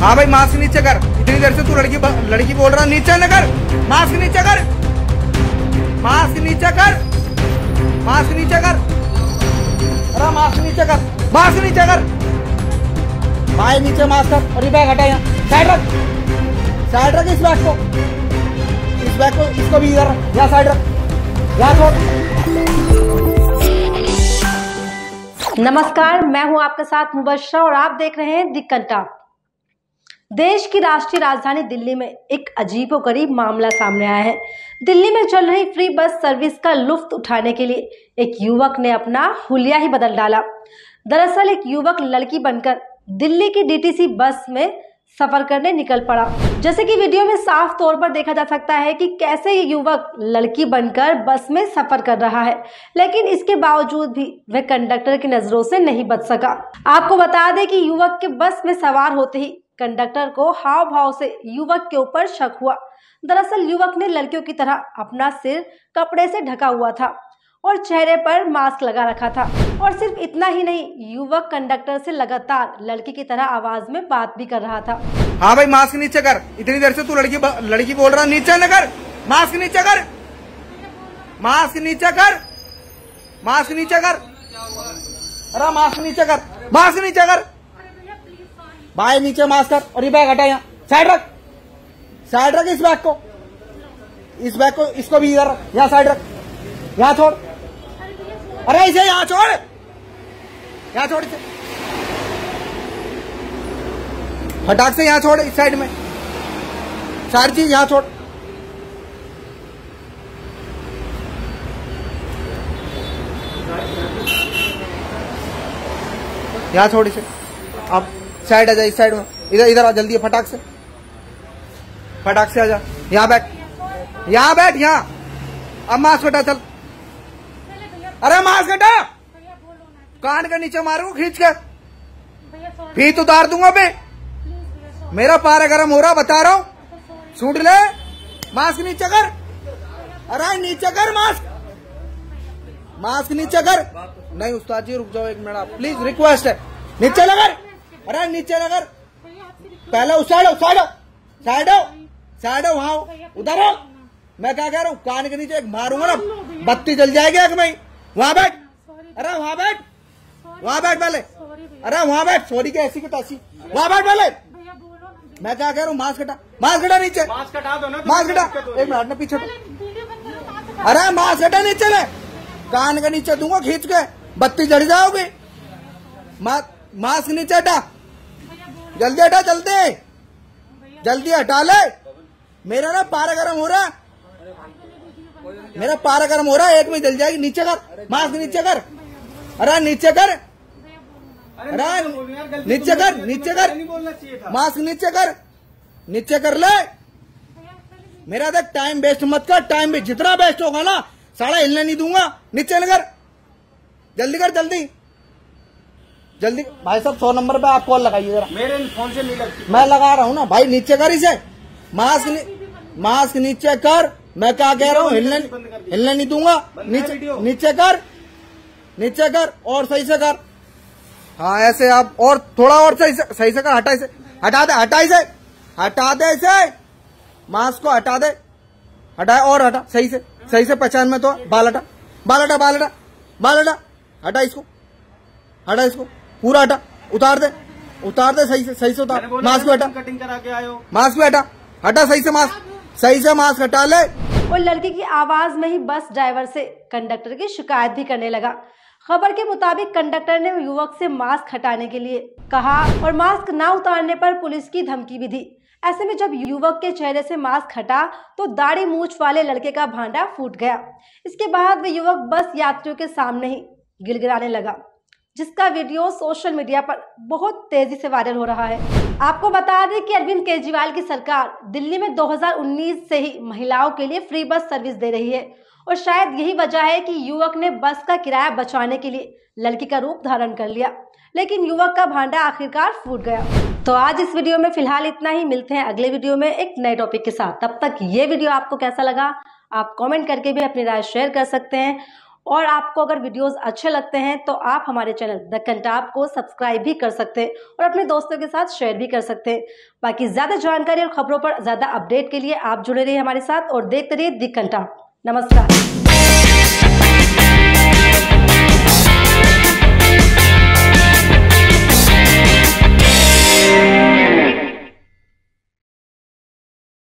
हाँ भाई, मास्क नीचे कर। इतनी देर से तू लड़की लड़की बोल रहा, नीचे न कर। मास्क नीचे कर। मास्क नीचे कर। मास्क नीचे कर। अरे, मास्क नीचे कर। मास्क नीचे कर। भाई, नीचे मास्क कर। और ये बैग हटा यहाँ। साइड रख। साइड रख इस बैग को। इस बैग को, इसको भी इधर रख। यहाँ साइड रख। यहाँ छोड़। नमस्कार, मैं हूँ आपके साथ मुबशरा और आप देख रहे हैं दिक्कता देश की राष्ट्रीय राजधानी दिल्ली में एक अजीब गरीब मामला सामने आया है। दिल्ली में चल रही फ्री बस सर्विस का लुफ्त उठाने के लिए एक युवक ने अपना हुलिया ही बदल डाला। दरअसल एक युवक लड़की बनकर दिल्ली की डीटीसी बस में सफ़र करने निकल पड़ा। जैसे कि वीडियो में साफ़ तौर पर देखा जा सकता है कि कैसे ये युवक लड़की बनकर बस में सफ़र कर रहा है, लेकिन इसके बावजूद भी वह कंडक्टर की नज़रों से नहीं बच सका। आपको बता दें कि युवक के बस में सवार होते ही कंडक्टर को हाव भाव से युवक के ऊपर शक हुआ। दरअसल युवक ने लड़कियों की तरह अपना सिर कपड़े से ढका हुआ था और चेहरे पर मास्क लगा रखा था। और सिर्फ़ इतना ही नहीं, युवक कंडक्टर से लगातार लड़की की तरह आवाज़ में बात भी कर रहा था। हाँ भाई, मास्क नीचे कर। इतनी देर से तू लड़की लड़की बोल रहा, नीचे न कर। मास्क नीचे कर। मास्क नीचे कर। मास्क नीचे कर। अरे मास्क नीचे कर। मास्क नीचे कर। भाई नीचे मास्क कर और ये बैग हटा यहाँ। साइड रख। साइड रख इस बैग को। इस बैग को, इसको भी इधर रख। यहाँ साइड रख। यहाँ छोड़। अरे इसे यहाँ छोड़। यहाँ छोड़ इसे। फटाक से यहाँ छोड़ इस साइड में। सारी चीज़ यहाँ छोड़। यहाँ छोड़ इसे। अब। साइड आ जा, इस साइड में। इधर इधर आ, जल्दी फटाक से। फटाक से आ जा। यहाँ बैठ। यहाँ बैठ, यहाँ। अब मास्क हटा, चल। अरे मास्क हटा। कान के नीचे मारू, खींच के। फीत उतार दूँगा मैं। मेरा पारा गर्म हो रहा, बता रहा हूँ। सूट ले। मास्क नीचे कर। अरे नीचे कर मास्क। मास्क नीचे कर। नहीं, उस्ताद जी, रुक जाओ एक मिनट प्लीज़ रिक्वेस्ट है। नीचे लगर अरे नीचे लगर पहले उस साइड साइड साइड वहाँ उधर मैं क्या कह रहा हूँ कान के नीचे एक मारूँगा ना बत्ती जल जाएगी एक में वहाँ बैठ। अरे वहाँ बैठ। वहाँ बैठ पहले। अरे वहाँ बैठ सॉरी क्या ऐसी की तैसी। वहाँ बैठ पहले। मैं क्या कह रहा हूँ मास्क हटा मास्क हटा नीचे। मास्क हटा दो ना मास्क हटा एक मिनट ना पीछे अरे मास्क हटा नीचे ले। कान के नीचे दूँगा खींच के। बत्ती जड़ जाओगे। मास्क नीचे हटा। जल्दी हटा, जल्दी। जल्दी हटा ले। मेरा ना पारा गर्म हो रहा मेरा पारा गर्म हो रहा है, एक में जल जाएगी। नीचे कर। मास्क नीचे कर। अरे नीचे कर। अरे नीचे कर नीचे कर। मास्क नीचे कर। नीचे कर ले। मेरा देख टाइम वेस्ट मत कर। टाइम भी जितना वेस्ट होगा ना, सारा हिलने नहीं दूँगा। नीचे कर। जल्दी कर, जल्दी। जल्दी भाई साहब सौ नंबर पे आप कॉल लगाइए जरा। मेरे फ़ोन से नहीं लगती। मैं लगा रहा हूँ ना भाई नीचे कर इसे। मास्क नी, मास्क नीचे कर। मैं क्या कह रहा हूँ हिलने हिलने नहीं दूँगा। नीचे नीचे कर। नीचे कर और सही से कर। हाँ ऐसे आप और थोड़ा और सही से सही से कर हटा इसे। हटा दे हटा इसे। हटा दे इसे। मास्क को हटा दे। हटा और हटा सही से सही से पहचान में तो। बाल हटा बाल हटा बाल हटा बाल हटा। हटा इसको। हटा इसको। पूरा हटा उतार दे उतार दे सही से सही से उतार। मास्क हटा कटिंग करा के हो। मास्क भी हटा हटा सही से मास्क सही से मास्क हटा ले। और लड़की की आवाज़ में ही बस ड्राइवर से कंडक्टर की शिकायत भी करने लगा। खबर के मुताबिक कंडक्टर ने युवक से मास्क हटाने के लिए कहा और मास्क ना उतारने पर पुलिस की धमकी भी दी। ऐसे में जब युवक के चेहरे से मास्क हटा तो दाढ़ी मूछ वाले लड़के का भांडा फूट गया। इसके बाद वह युवक बस यात्रियों के सामने ही गिड़गिड़ाने लगा। जिसका वीडियो सोशल मीडिया पर बहुत तेज़ी से वायरल हो रहा है। आपको बता दें कि अरविंद केजरीवाल की सरकार दिल्ली में 2019 से ही महिलाओं के लिए फ्री बस सर्विस दे रही है और शायद यही वजह है कि युवक ने बस का किराया बचाने के लिए लड़की का रूप धारण कर लिया, लेकिन युवक का भांडा आखिरकार फूट गया। तो आज इस वीडियो में फ़िलहाल इतना ही। मिलते हैं अगले वीडियो में एक नए टॉपिक के साथ। तब तक ये वीडियो आपको कैसा लगा, आप कमेंट करके भी अपनी राय शेयर कर सकते हैं। और आपको अगर वीडियोस अच्छे लगते हैं तो आप हमारे चैनल द कंटाप को सब्सक्राइब भी कर सकते हैं और अपने दोस्तों के साथ शेयर भी कर सकते। हैं बाकी ज़्यादा जानकारी और खबरों पर ज़्यादा अपडेट के लिए आप जुड़े रहिए हमारे साथ और देखते रहिए द कंटाप नमस्कार।